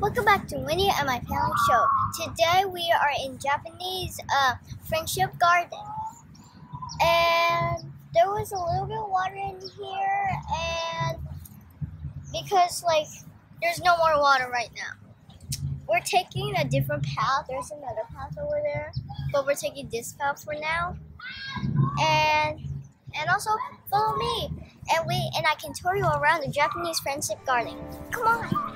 Welcome back to Winnie and my family show. Today we are in Japanese uh, Friendship Garden. And there was a little bit of water in here and because like there's no more water right now. We're taking a different path. There's another path over there. But we're taking this path for now. And and also follow me. And we and I can tour you around the Japanese Friendship Garden. Come on.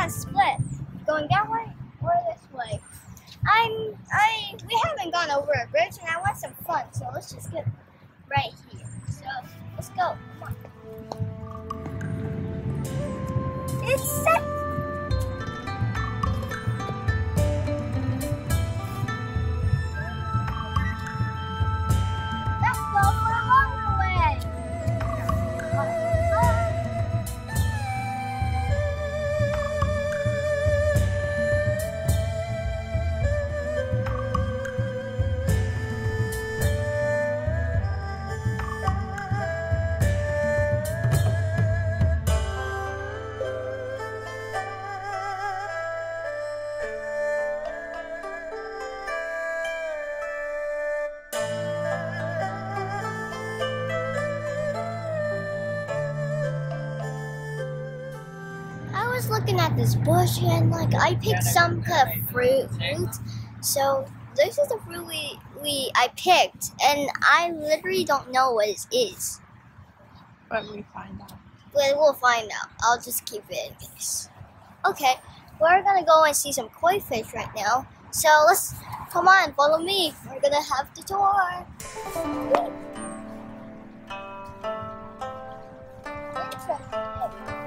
Two paths split, going that way or this way. I'm I we haven't gone over a bridge and I want some fun, so let's just get right here. So let's go. Come on. It's set. Let's go for a longer way. Looking at this bush and like I picked some kind of fruit. fruit. So this is the fruit we, we I picked and I literally don't know what it is. But we find out. But we'll find out. I'll just keep it in case. Okay, we're gonna go and see some koi fish right now. So let's come on, follow me. We're gonna have the tour. Wow!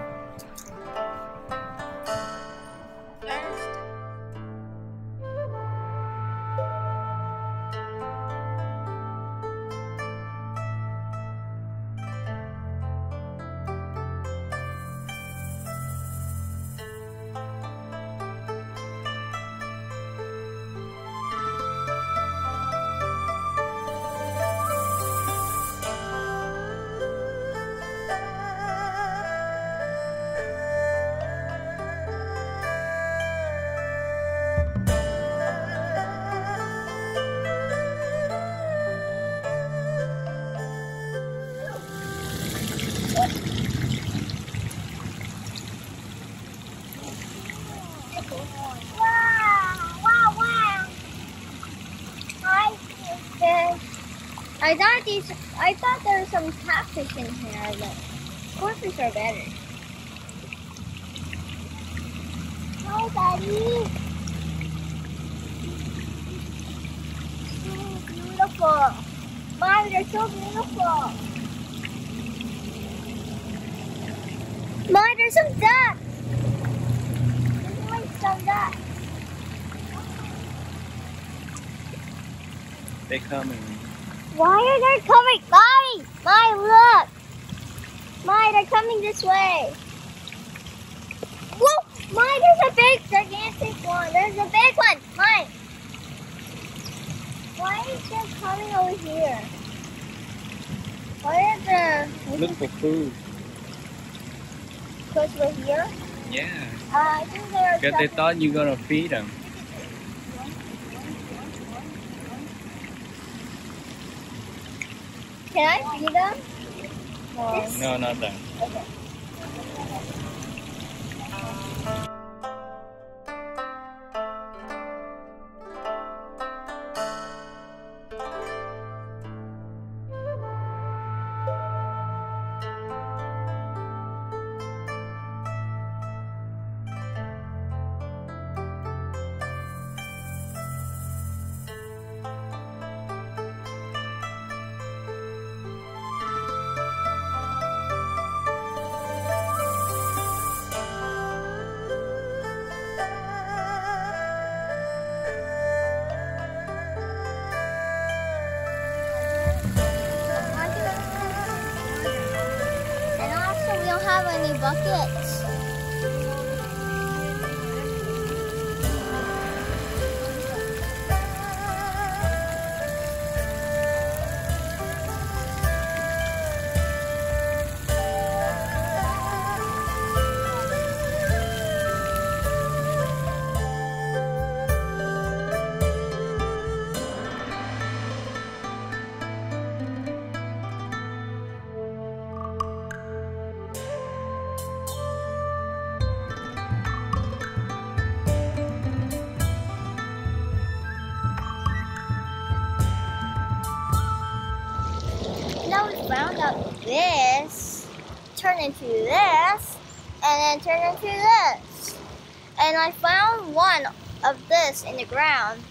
I think I thought these. I thought there was some catfish in here, but cornfish are better. Hi, Daddy. So beautiful. Mom, they're so beautiful. Mom, there's some ducks. There's like some ducks. They coming. Why are they coming? Mommy! My look! My, they're coming this way. Whoa! My, there's a big, gigantic one. There's a big one. Mine. Why is they coming over here? Why are the... Look for food. Because we're here? Yeah. Because they thought you were gonna feed them. Can I feed them? No. No, not them. Okay. Any into this and then turn into this. And I found one of this in the ground.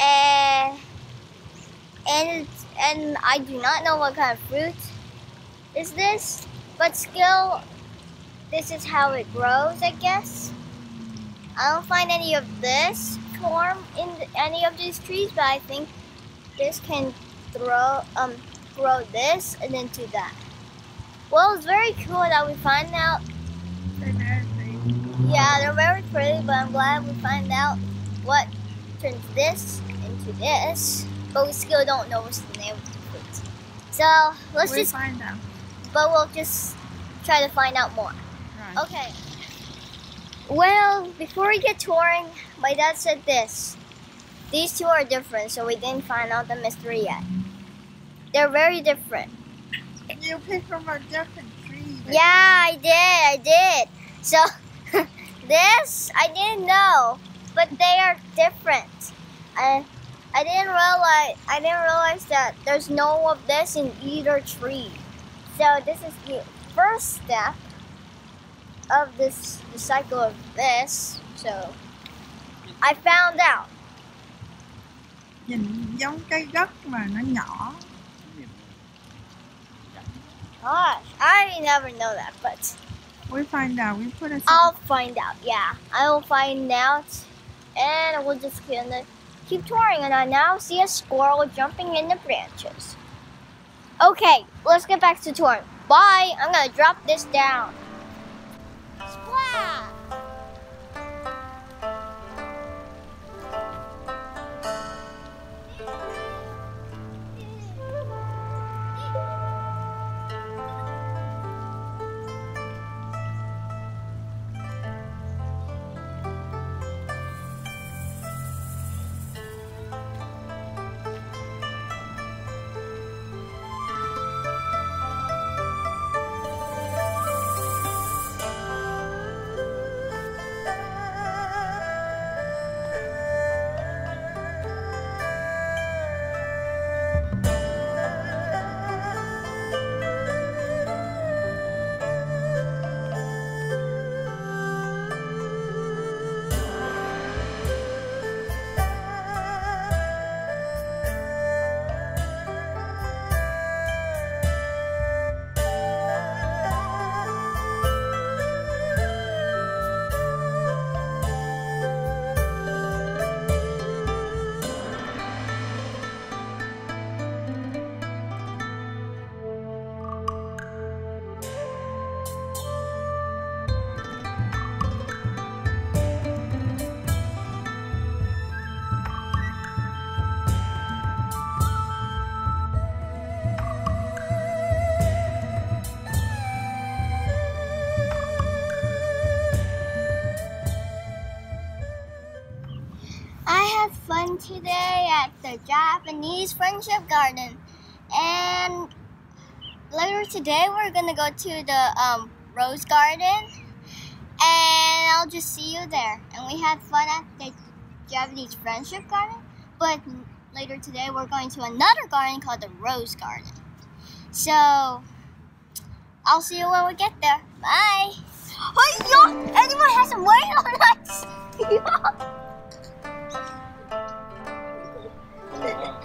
And and and I do not know what kind of fruit is this, but still this is how it grows, I guess. I don't find any of this form in any of these trees, but I think this can throw um grow this and then do that. Well, it's very cool that we find out. They're very pretty. Yeah, they're very pretty, but I'm glad we find out what turns this into this. But we still don't know what's the name of the fruit. So let's we just, find them. but we'll just try to find out more. Right. Okay. Well, before we get touring, my dad said this. These two are different, so we didn't find out the mystery yet. They're very different. You pick from a different tree. Yeah, I did. I did. So this I didn't know, but they are different. I I didn't realize I didn't realize that there's no of this in either tree. So this is the first step of this the cycle of this. So I found out. Nhìn giống cây đất mà nó nhỏ. Gosh, I never know that, but We find out. We put it. I'll find out. Yeah, I will find out, and we'll just gonna keep touring. And I now see a squirrel jumping in the branches. Okay, let's get back to touring. Bye. I'm gonna drop this down. Fun today at the Japanese Friendship Garden. And later today, we're going to go to the um, Rose Garden. And I'll just see you there. And we had fun at the Japanese Friendship Garden. But later today, we're going to another garden called the Rose Garden. So, I'll see you when we get there. Bye. Oh, yo! Anyone has some weight on us? 对的。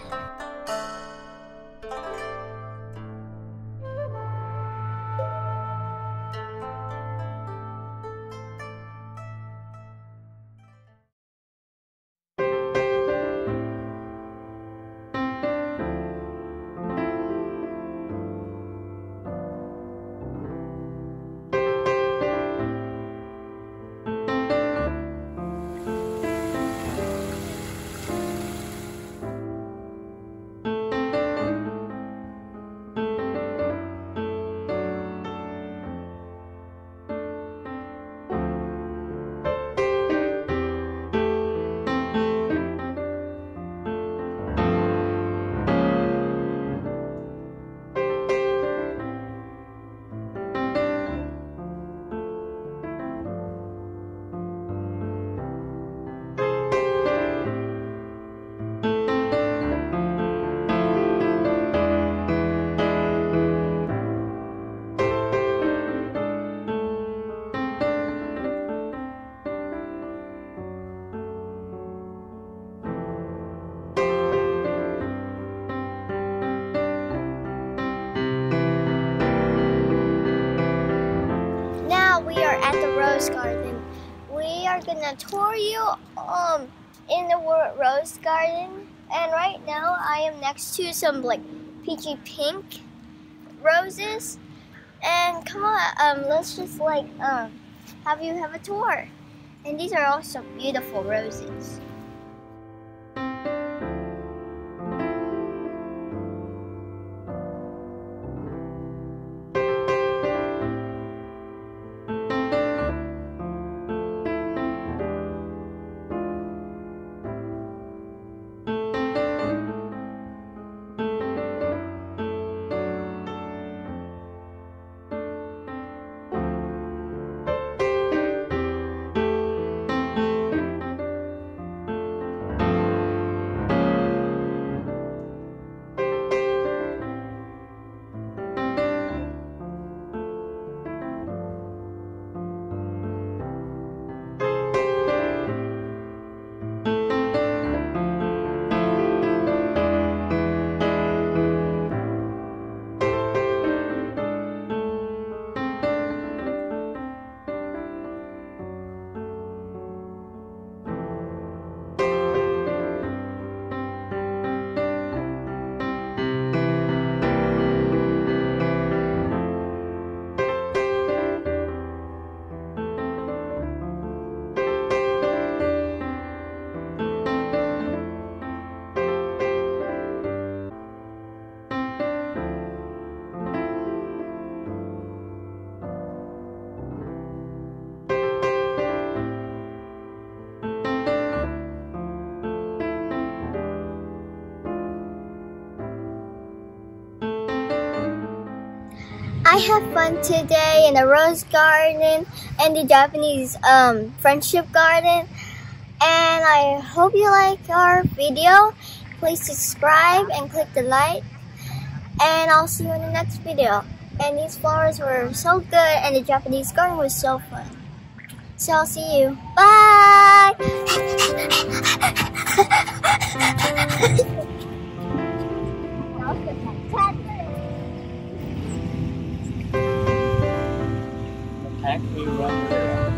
Rose garden. We are gonna tour you um in the rose garden, and right now I am next to some like peachy pink roses. And come on, um, let's just like um have you have a tour. And these are also beautiful roses. I had fun today in the rose garden and the Japanese um, friendship garden. And I hope you like our video. Please subscribe and click the like. And I'll see you in the next video. And these flowers were so good and the Japanese garden was so fun. So I'll see you. Bye! Pack we run